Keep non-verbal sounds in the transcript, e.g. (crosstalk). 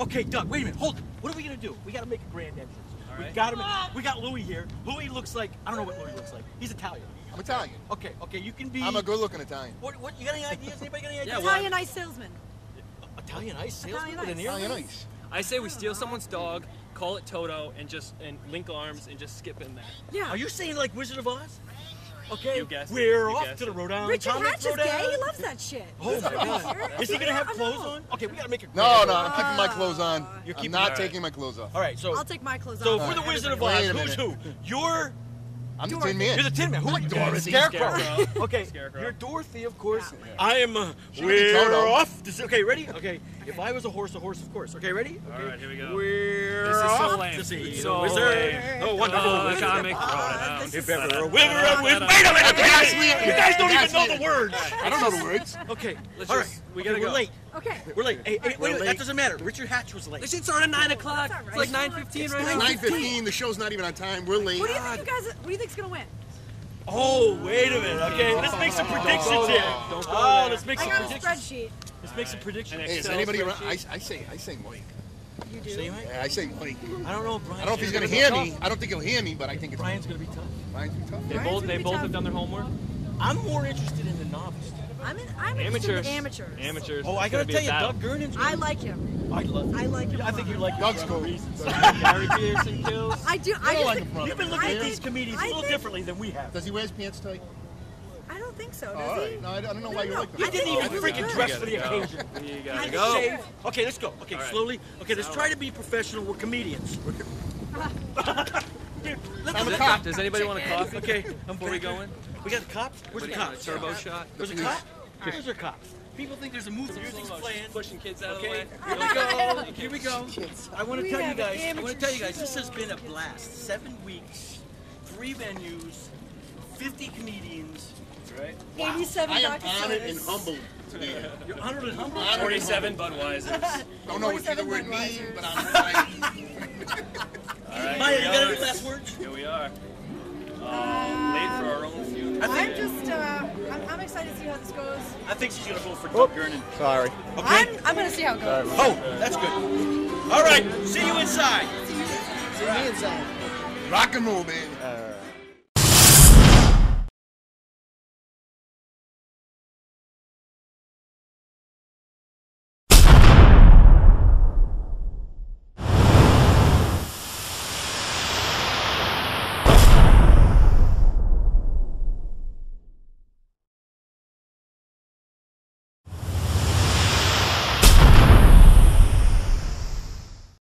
Okay, Doug, wait a minute. Hold it. What are we gonna do? We gotta make a grand entrance. we gotta make, We got Louis here. Louis looks like I don't know what Louis looks like. He's Italian. I'm Italian. Okay, okay, you can be. I'm a good-looking Italian. What? What? You got any ideas? Anybody got any ideas? Yeah, well, Italian ice salesman. Italian ice salesman Italian with an ice. Italian ice. I say we steal someone's dog, call it Toto, and just and link arms and just skip in there. Yeah. Are you saying like Wizard of Oz? Okay, You guessed we're You off guessed to the it. Rhode Island Richard Hatch is gay. He loves that shit. Oh my God! Is he gonna have clothes on? Okay, we gotta make a. No, grand no, I'm keeping my clothes on. You're I'm keeping- not all right. taking my clothes off. All right, so I'll take my clothes off. so for the Wizard of Oz, who's who? You're I'm the Dorothy. Tin Man. you're the Tin Man. Who are you? Dorothy. Scarecrow. Scarecrow. (laughs) Okay, Scarecrow. you're Dorothy, of course. Yeah, I am. Uh, She could be we're off. To, see- okay, ready? Okay. If I was a horse, a horse, of course. Okay, ready? Okay. All right, here we go. We're This is so off lame. to see So the wizard. lame. Oh, wonderful. Oh, the wizard. comic If ever a winner, a win. Wait a minute, guys! You guys don't even know the words. I don't know the words. Okay, Let's all just- right. we Okay, gotta we're go. late. Okay. We're late. Hey, hey, We're wait, that doesn't matter. Richard Hatch was late. This shit started at 9 o'clock. That's It's like right. 9.15 right It's now. 9:15. The show's not even on time. We're late. What do you think you guys? What do you think's gonna win? Oh, wait a minute. Okay, let's make some predictions here. Don't go Oh, let's make I some got a predictions. spreadsheet. Let's make some predictions. Hey, is anybody around? I. I say, I say Mike. You do. See, Mike? Yeah, I say Mike. I don't know, Brian. I don't know if he's gonna hear me. I don't think he'll hear me, but I think it's Brian's gonna be tough. Brian's too tough. They Brian's both, they be both tough. have done their homework. I'm more interested in the novice. I'm in. I'm Amateurs. the amateurs. Amateurs. Oh, I gotta tell you. Doug Gurnan's. I like him. I love. I like him. I a think you like him Doug's cool. reasons. Gary Pearson kills. I do. I just like think, him You've been looking at these comedians a I little differently than we have. Does he wear his pants tight? I don't think so. Does Oh, he? No, I I don't know No, why you no, like I He that. didn't even he's freaking good. dress for the You gotta go. occasion. You gotta go. Shave. Okay, let's go. Okay, All right. slowly. Okay, let's try to be professional. We're comedians. Dude, let's I'm a cop. Does anybody want a coffee? Okay, (laughs) Before we go in? We got the cops. Where's the What do you cops? turbo shot? There's a police. Cop. Where's our cops? People think there's a movie. Music's playing. Pushing kids out Okay, of the way. (laughs) here we go. Here we go. I want to tell you guys. I want to tell you guys. This has been a blast. Seven weeks, three venues, 50 comedians. Right? 87 I am honored and Sodas. humbled to be here. You're honored and humbled. 47. Budweisers. (laughs) Don't know what either 47 word mean, Budweisers. but I'm excited. All right, Maya, you got any last words? Here we are. How this goes. I think she's gonna vote for oh. Doug Gurnan. Sorry. Okay. I'm. I'm gonna see how it goes. Oh, that's good. All right. See you inside. See you inside. Rock and roll, man.